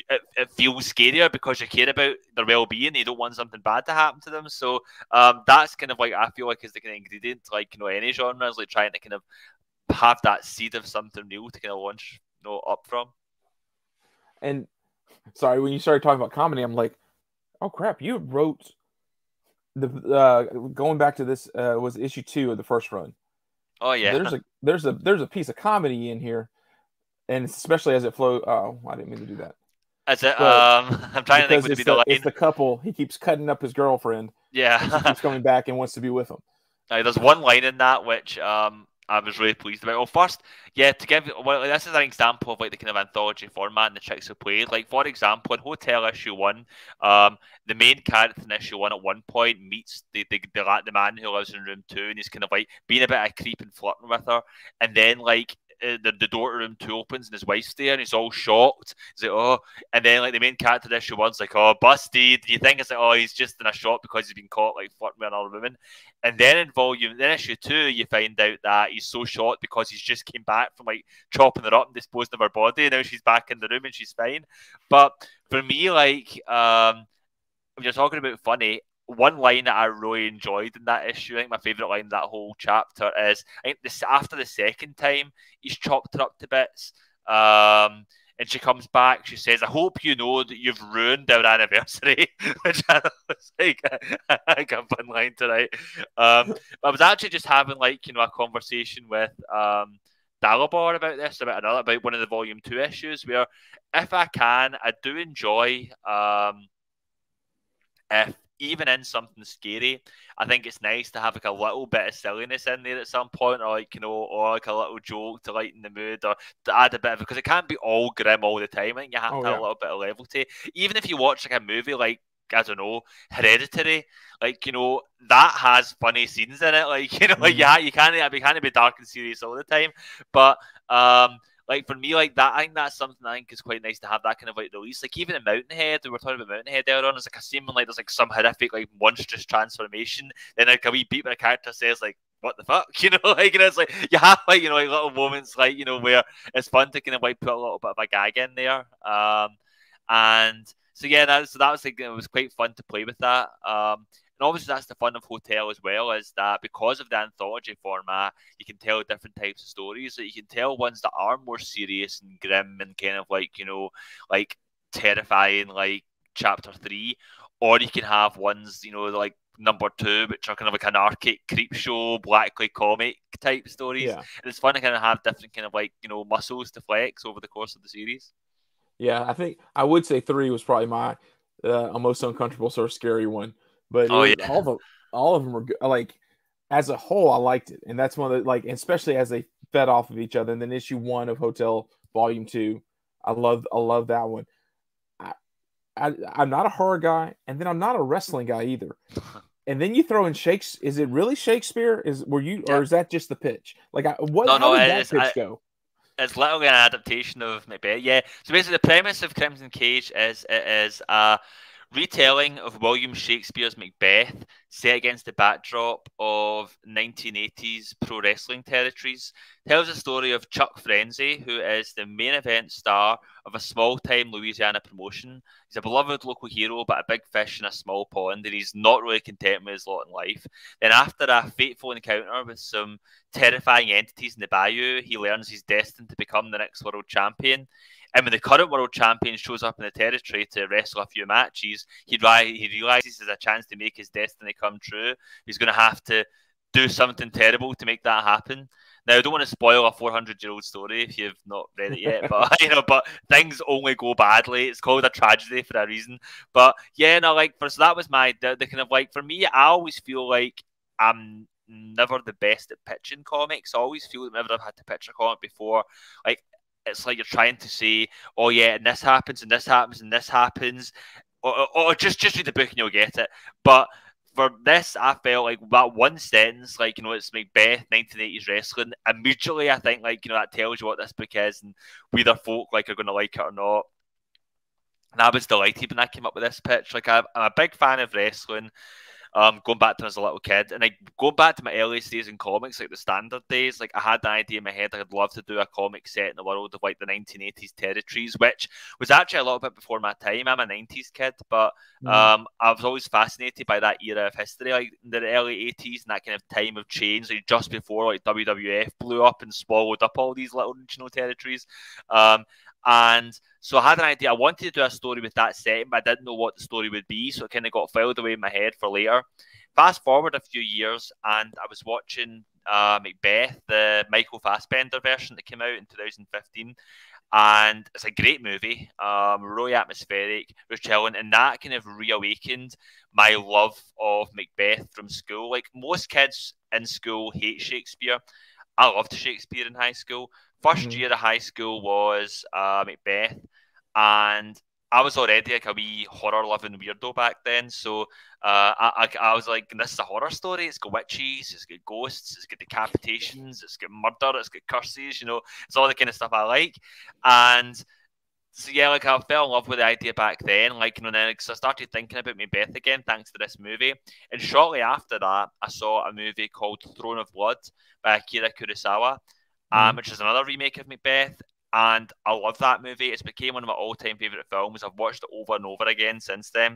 it, it, feels scarier because you care about their well-being. You don't want something bad to happen to them. So um, that's kind of like I feel like is the kind of ingredient, like you know, any genre is like trying to kind of have that seed of something new to kind of launch, you know, up from. And sorry, when you started talking about comedy, I'm like, oh crap, you wrote the uh, going back to this uh, was issue two of the first run. Oh yeah, there's a there's a there's a piece of comedy in here and especially as it flows. Oh, I didn't mean to do that. As it, um, I'm trying to think would be the, the It's the couple. He keeps cutting up his girlfriend. Yeah, he keeps coming back and wants to be with him. Uh, there's one line in that which um, I was really pleased about. Well, first, yeah, to give well, this is an example of like the kind of anthology format and the tricks of play. Like for example, in Hotell issue one, um, the main character in issue one at one point meets the the, the the man who lives in room two, and he's kind of like being a bit of creep and flirting with her, and then like uh, the, the door to room two opens and his wife's there and he's all shocked. He's like, oh, and then like the main character of issue one's like, oh, busted. You think it's like, oh, he's just in a shop because he's been caught like flirting with another woman. And then in volume, then issue two, you find out that he's so shocked because he's just came back from like chopping her up and disposing of her body. And now she's back in the room and she's fine. But for me, like, um, when you're talking about funny, one line that I really enjoyed in that issue, I think my favourite line in that whole chapter is I think this after the second time he's chopped her up to bits. Um, and she comes back. She says, "I hope you know that you've ruined our anniversary," which I was like, like a fun line tonight. Um, I was actually just having like you know a conversation with um, Dalibor about this, about another, about one of the volume two issues. Where, if I can, I do enjoy um, if even in something scary, I think it's nice to have like a little bit of silliness in there at some point, or like you know, or like a little joke to lighten the mood, or to add a bit of because it can't be all grim all the time. I think you have oh, to have yeah. a little bit of levity. Even if you watch like a movie like I don't know, Hereditary. Like you know that has funny scenes in it. Like you know, mm-hmm. like yeah, you can't you can't be dark and serious all the time. But um, like for me, like that, I think that's something I think is quite nice to have that kind of like release. Like even in Mountainhead, we were talking about Mountainhead earlier on, it's like a seeming like there's like some horrific, like monstrous transformation. Then like a wee beat where a character says like, "What the fuck?" You know, like and it's like you have like you know like little moments like you know where it's fun to kind of like put a little bit of a gag in there. Um, and so yeah, that so that was like it was quite fun to play with that. Um, and obviously, that's the fun of Hotell as well, is that because of the anthology format, you can tell different types of stories. That you can tell ones that are more serious and grim and kind of like, you know, like terrifying, like chapter three, or you can have ones, you know, like number two, which are kind of like anarchic creep show, blackly comic type stories. Yeah. And it's fun to kind of have different kind of like, you know, muscles to flex over the course of the series. Yeah, I think I would say three was probably my uh, most uncomfortable sort of scary one but oh, yeah. all of them, all of them were good. like as a whole, I liked it, and that's one of the like, especially as they fed off of each other. And then issue one of Hotell Volume Two, I love, I love that one. I, I, I'm not a horror guy, and then I'm not a wrestling guy either. And then you throw in Shakes. Is it really Shakespeare? Is were you, yeah. or is that just the pitch? Like, I, what? No, how no, did that pitch I, go? It's literally an adaptation of Macbeth. Yeah. So basically, the premise of Crimson Cage is it is uh retelling of William Shakespeare's Macbeth set against the backdrop of 1980s pro wrestling territories tells the story of Chuck Frenzy, who is the main event star of a small time Louisiana promotion. He's a beloved local hero, but a big fish in a small pond, and he's not really content with his lot in life. Then, after a fateful encounter with some terrifying entities in the bayou, he learns he's destined to become the next world champion. And when the current world champion shows up in the territory to wrestle a few matches, he he realizes there's a chance to make his destiny come true. He's going to have to do something terrible to make that happen. Now, I don't want to spoil a 400 year old story if you've not read it yet, but you know, but things only go badly. It's called a tragedy for a reason. But yeah, no, like for so that was my the, the kind of like for me, I always feel like I'm never the best at pitching comics. I always feel that whenever I've had to pitch a comic before, like it's like you're trying to say, oh yeah, and this happens, and this happens, and this happens, or, or, just just read the book and you'll get it. But for this, I felt like that one sentence, like you know, it's Macbeth, 1980s wrestling. Immediately, I think like you know that tells you what this book is, and whether folk like are going to like it or not. And I was delighted when I came up with this pitch. Like I'm a big fan of wrestling um, going back to as a little kid, and like going back to my earliest days in comics, like the standard days, like I had the idea in my head I'd love to do a comic set in the world of like the 1980s territories, which was actually a little bit before my time. I'm a 90s kid, but mm. um, I was always fascinated by that era of history, like in the early 80s and that kind of time of change, like just before like WWF blew up and swallowed up all these little regional territories. Um, and so I had an idea. I wanted to do a story with that setting, but I didn't know what the story would be. So it kind of got filed away in my head for later. Fast forward a few years, and I was watching uh, Macbeth, the Michael Fassbender version that came out in 2015. And it's a great movie, um, really atmospheric, was chilling, and that kind of reawakened my love of Macbeth from school. Like most kids in school hate Shakespeare. I loved Shakespeare in high school, 1st mm-hmm. year of high school was uh, Macbeth, and I was already like a wee horror loving weirdo back then. So uh, I, I, I was like, this is a horror story. It's got witches, it's got ghosts, it's got decapitations, it's got murder, it's got curses. You know, it's all the kind of stuff I like. And so yeah, like I fell in love with the idea back then. Like you know, then I started thinking about Macbeth again thanks to this movie. And shortly after that, I saw a movie called Throne of Blood by Akira Kurosawa. Um, which is another remake of Macbeth and I love that movie. It's became one of my all-time favorite films. I've watched it over and over again since then,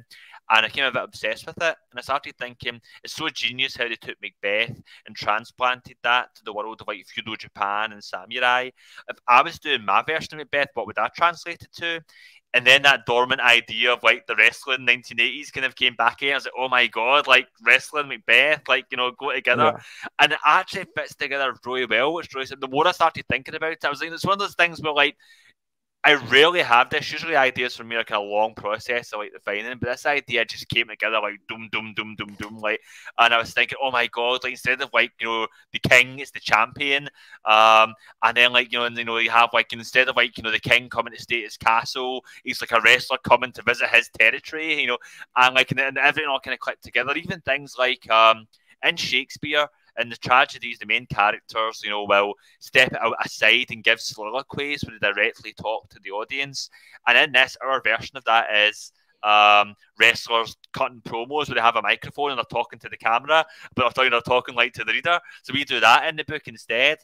and I became a bit obsessed with it. And I started thinking it's so genius how they took Macbeth and transplanted that to the world of like feudal Japan and samurai. If I was doing my version of Macbeth, what would I translate it to? And then that dormant idea of like the wrestling 1980s kind of came back in. I was like, oh my god, like wrestling Macbeth, like you know, go together, yeah. and it actually fits together really well. Which really, the more I started thinking about it, I was like, it's one of those things where like I rarely have this. Usually, ideas for me are like a long process of like defining, but this idea just came together like doom, doom, doom, doom, doom, like. And I was thinking, oh my god, like instead of like you know the king is the champion, um, and then like you know, and, you know you have like instead of like you know the king coming to stay his castle, he's like a wrestler coming to visit his territory, you know, and like and, and everything all kind of clicked together. Even things like um in Shakespeare in the tragedies, the main characters, you know, will step out aside and give soliloquies where they directly talk to the audience. And in this, our version of that is um, wrestlers cutting promos where they have a microphone and they're talking to the camera, but they're talking, they're talking like to the reader. So we do that in the book instead.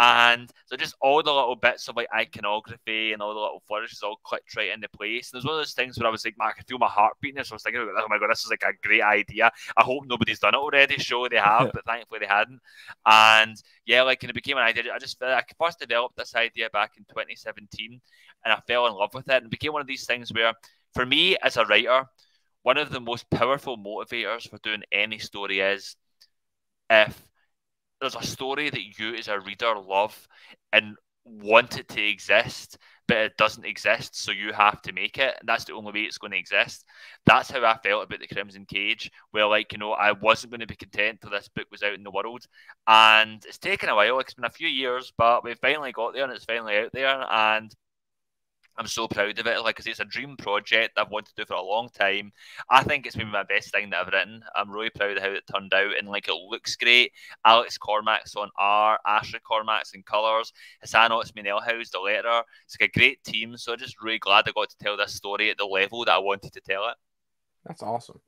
And so just all the little bits of like iconography and all the little flourishes all clicked right into place. And was one of those things where I was like, I could feel my heart beating. So I was thinking, oh my god, this is like a great idea. I hope nobody's done it already. Sure, they have, but thankfully they hadn't. And yeah, like and it became an idea. I just I first developed this idea back in 2017, and I fell in love with it, and it became one of these things where, for me as a writer, one of the most powerful motivators for doing any story is if there's a story that you as a reader love and want it to exist, but it doesn't exist, so you have to make it. And that's the only way it's going to exist. That's how I felt about the Crimson Cage, where like, you know, I wasn't going to be content till this book was out in the world. And it's taken a while, it's been a few years, but we finally got there and it's finally out there. And I'm so proud of it. Like, I cause it's a dream project I've wanted to do for a long time. I think it's been my best thing that I've written. I'm really proud of how it turned out, and like it looks great. Alex Cormack's on art, Ashley Cormack's in colours, Hassan Otsmane Elhaou, the letter. It's like a great team. So I'm just really glad I got to tell this story at the level that I wanted to tell it. That's awesome.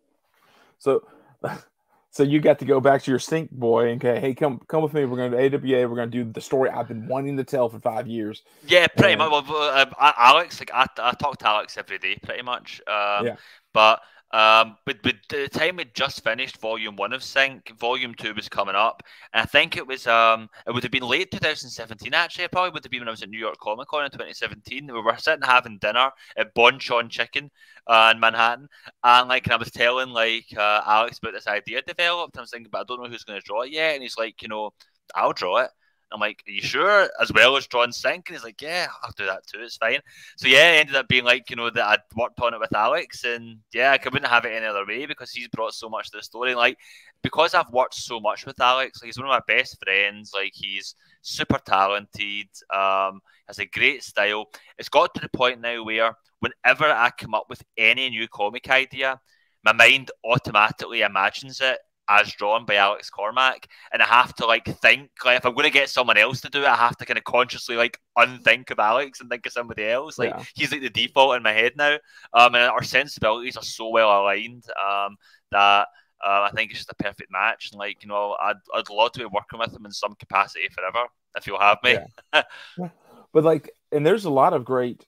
So So you got to go back to your Sink boy and okay, hey, come come with me. We're going to AWA. We're going to do the story I've been wanting to tell for five years. Yeah, pretty and, much. Well, uh, Alex, like I, I talk to Alex every day, pretty much. Um, yeah. But um, but the time we just finished volume one of Sink, volume two was coming up, and I think it was um it would have been late 2017 actually. It probably would have been when I was at New York Comic Con in 2017. We were sitting having dinner at Bonchon Chicken uh, in Manhattan, and like and I was telling like uh, Alex about this idea developed. I was thinking, but I don't know who's going to draw it yet, and he's like, you know, I'll draw it. I'm like, are you sure? As well as drawing Sink? And he's like, yeah, I'll do that too. It's fine. So yeah, it ended up being like, you know, that I'd worked on it with Alex and yeah, I couldn't have it any other way because he's brought so much to the story. Like, because I've worked so much with Alex, like, he's one of my best friends. Like, he's super talented, um, has a great style. It's got to the point now where whenever I come up with any new comic idea, my mind automatically imagines it as drawn by Alex Cormack, and I have to like think like if I'm going to get someone else to do it, I have to kind of consciously like unthink of Alex and think of somebody else. Like yeah. he's like the default in my head now, um, and our sensibilities are so well aligned um, that. Uh, I think it's just a perfect match, and like you know, I'd I'd love to be working with him in some capacity forever if you'll have me. Yeah. but like, and there's a lot of great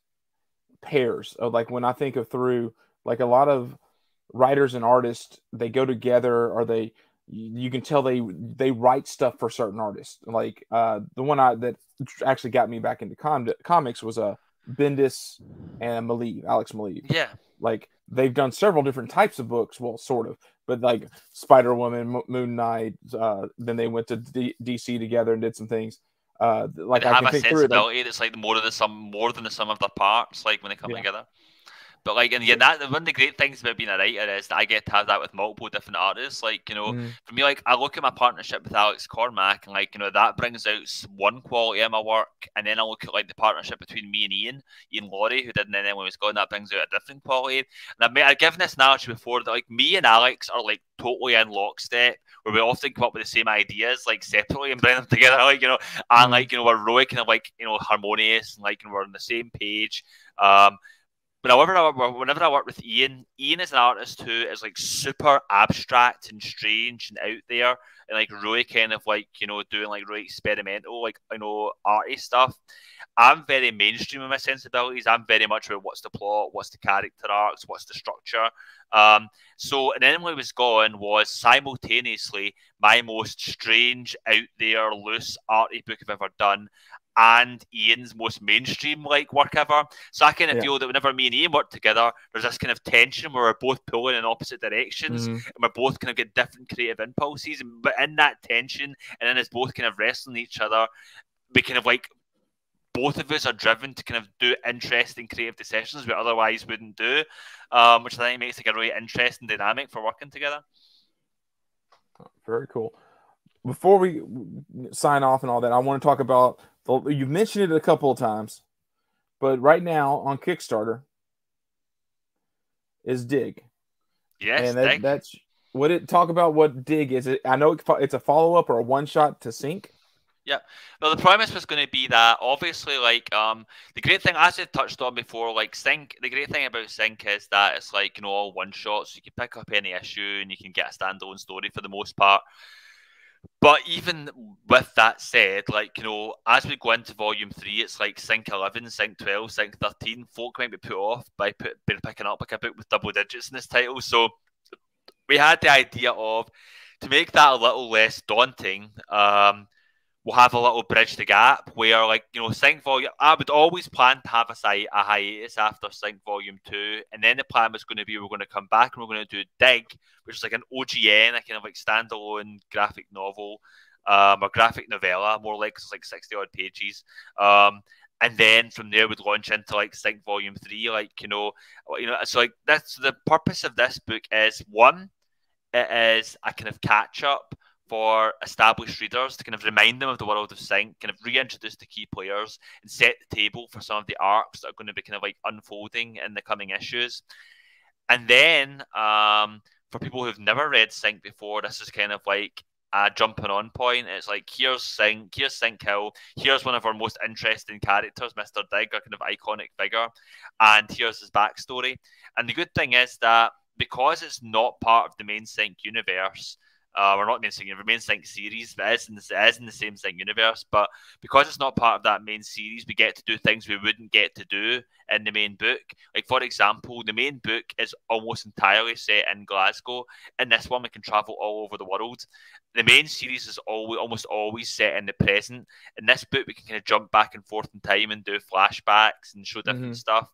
pairs of like when I think of through like a lot of writers and artists they go together or they you can tell they they write stuff for certain artists. Like uh the one i that actually got me back into com- comics was a uh, bendis and Maleev, alex Maleev. yeah. Like they've done several different types of books well sort of but like spider woman M- moon knight uh then they went to D- dc together and did some things. Uh like I have a sensibility it, like, that's like more than the sum more than the sum of the parts like when they come yeah. together But like, and yeah, that one of the great things about being a writer is that I get to have that with multiple different artists. Like, you know, mm. for me, like I look at my partnership with Alex Cormack, and like, you know, that brings out one quality of my work, and then I look at like the partnership between me and Iain, Iain Laurie, who didn't Then Emily Was Gone, that brings out a different quality. And I've, made, I've given this analogy before that like me and Alex are like totally in lockstep, where we often come up with the same ideas like separately and bring them together, like you know, and mm. like you know, we're really kind of like you know harmonious and like you know, we're on the same page. Um, whenever I, whenever I work with Iain, Iain is an artist who is like super abstract and strange and out there, and like really kind of like you know doing like really experimental, like you know arty stuff. I'm very mainstream in my sensibilities. I'm very much about what's the plot, what's the character arcs, what's the structure. Um, so, and Then Emily Was Gone was simultaneously my most strange, out there, loose arty book I've ever done, and Iain's most mainstream like work ever. So I kind of yeah. feel that whenever me and Iain work together, there's this kind of tension where we're both pulling in opposite directions mm-hmm. and we're both kind of get different creative impulses. But in that tension and then as both kind of wrestling each other, we kind of like both of us are driven to kind of do interesting creative decisions we otherwise wouldn't do, um, which I think makes like a really interesting dynamic for working together. Very cool. Before we sign off and all that, I want to talk about You've mentioned it a couple of times, but right now on Kickstarter is Dig. Yes, and that, that's what it talk about. What Dig is? It I know it's a follow up or a one shot to Sink. Yeah. Well, the premise was going to be that obviously, like, um, the great thing, as I touched on before, like, Sink, the great thing about Sink is that it's like, you know, all one shots. So you can pick up any issue and you can get a standalone story for the most part. But even with that said, like, you know, as we go into volume three, it's like Sink 11, Sink 12, Sink 13. Folk might be put off by, put, by picking up like a book with double digits in this title. So we had the idea of to make that a little less daunting. Um, we'll have a little bridge the gap where, like, you know, Sink Volume, I would always plan to have a, hi- a hiatus after Sink Volume 2. And then the plan was going to be we're going to come back and we're going to do Dig, which is like an OGN, a kind of like standalone graphic novel um, a graphic novella, more like it's like 60 odd pages. Um, and then from there we'd launch into like Sink Volume 3. Like, you know, you know, so like that's the purpose of this book is one, it is a kind of catch up for established readers to kind of remind them of the world of Sink, kind of reintroduce the key players and set the table for some of the arcs that are going to be kind of like unfolding in the coming issues. And then um, for people who've never read Sink before, this is kind of like a jumping on point. It's like here's Sink, here's Sink Hill, here's one of our most interesting characters, Mr. Dig, a kind of iconic figure, and here's his backstory. And the good thing is that because it's not part of the main Sink universe, uh, we're not main Sink universe, main Sink series, but it is, in the, it is in the same universe. But because it's not part of that main series, we get to do things we wouldn't get to do in the main book. Like for example, the main book is almost entirely set in Glasgow. In this one, we can travel all over the world. The main series is always almost always set in the present. In this book, we can kind of jump back and forth in time and do flashbacks and show different mm-hmm. stuff.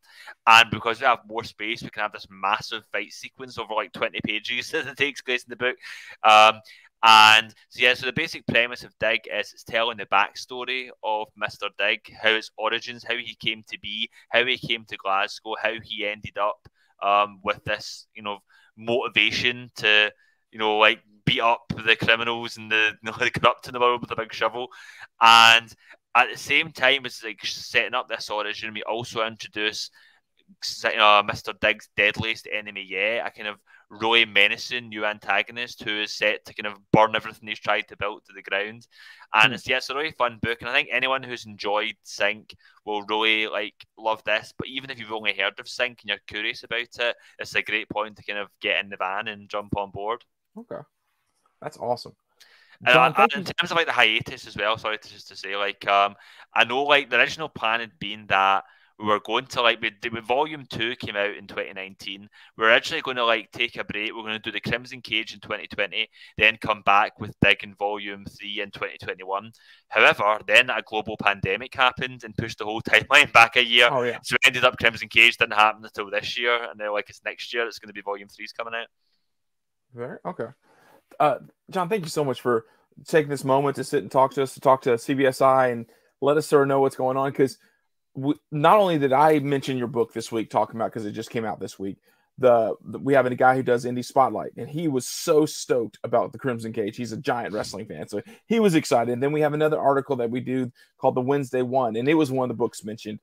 And because we have more space, we can have this massive fight sequence over like 20 pages that takes place in the book. Um, and so yeah, so the basic premise of Dig is it's telling the backstory of Mr. Dig, how his origins, how he came to be, how he came to Glasgow, how he ended up um, with this, you know, motivation to, you know, like beat up the criminals and the, you know, the corrupt in the world with a big shovel. And at the same time as like setting up this origin, we also introduce uh, Mr. Dig's deadliest enemy yet, a kind of really menacing new antagonist who is set to kind of burn everything he's tried to build to the ground. And mm. it's yeah, it's a really fun book, and I think anyone who's enjoyed Sink will really like love this. But even if you've only heard of Sink and you're curious about it, it's a great point to kind of get in the van and jump on board. Okay, that's awesome. John, and, and in terms of like the hiatus as well, sorry to just to say, like um, I know like the original plan had been that we were going to like we, we volume two came out in 2019 we are actually going to like take a break. We're going to do the crimson cage in 2020 then come back with dig in volume three in 2021 however then a global pandemic happened and pushed the whole timeline back a year. Oh, yeah. so we ended up crimson cage didn't happen until this year and then like it's next year it's going to be volume three's coming out. Very okay. Uh, john thank you so much for taking this moment to sit and talk to us to talk to cbsi and let us sort of know what's going on because not only did I mention your book this week, talking about because it just came out this week. The, the, we have a guy who does indie spotlight, and he was so stoked about the Crimson Cage. He's a giant wrestling fan, so he was excited. And then we have another article that we do called the Wednesday One, and it was one of the books mentioned.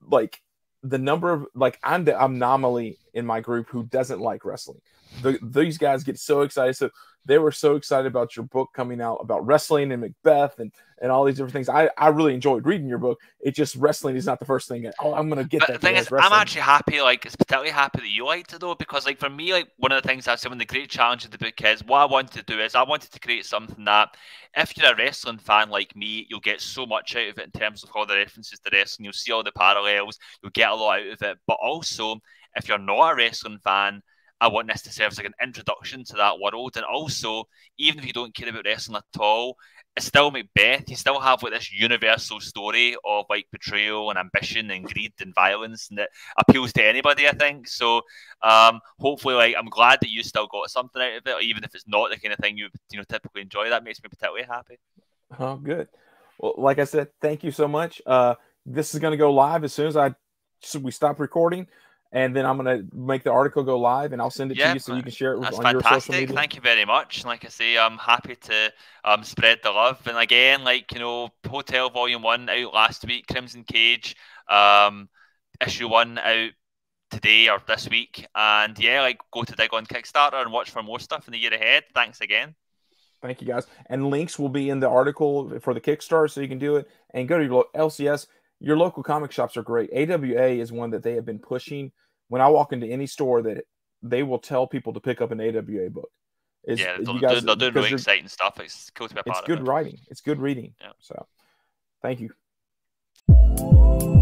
Like the number of like I'm the anomaly in my group who doesn't like wrestling. The, these guys get so excited. So they were so excited about your book coming out about wrestling and Macbeth and and all these different things. I, I really enjoyed reading your book. It just wrestling is not the first thing. oh, I'm gonna get but that. The thing is, I'm actually happy. Like, it's particularly happy that you liked it though, because like for me, like one of the things I've one of the great challenges of the book is what I wanted to do is I wanted to create something that if you're a wrestling fan like me, you'll get so much out of it in terms of all the references to wrestling. You'll see all the parallels. You'll get a lot out of it. But also, if you're not a wrestling fan I want this to serve as like an introduction to that world. And also, even if you don't care about wrestling at all, it's still Macbeth. You still have like this universal story of like betrayal and ambition and greed and violence, and that appeals to anybody. I think so. Um, hopefully, like I'm glad that you still got something out of it, even if it's not the kind of thing you you know typically enjoy. That makes me particularly happy. Oh, good. Well, like I said, thank you so much. Uh, this is going to go live as soon as I so we stop recording and then I'm gonna make the article go live, and I'll send it yeah, to you so you can share it that's on fantastic. your social media. Thank you very much. Like I say, I'm happy to um, spread the love. And again, like you know, Hotell Volume One out last week, Crimson Cage, um, issue one out today or this week, and yeah, like go to dig on Kickstarter and watch for more stuff in the year ahead. Thanks again. Thank you guys, and links will be in the article for the Kickstarter, so you can do it. And go to your LCS your local comic shops are great. AWA is one that they have been pushing. When I walk into any store, that they will tell people to pick up an AWA book. Is, yeah, they're, guys, they're doing really exciting stuff. It's cool to be a part It's good it. writing. It's good reading. Yeah. So, thank you.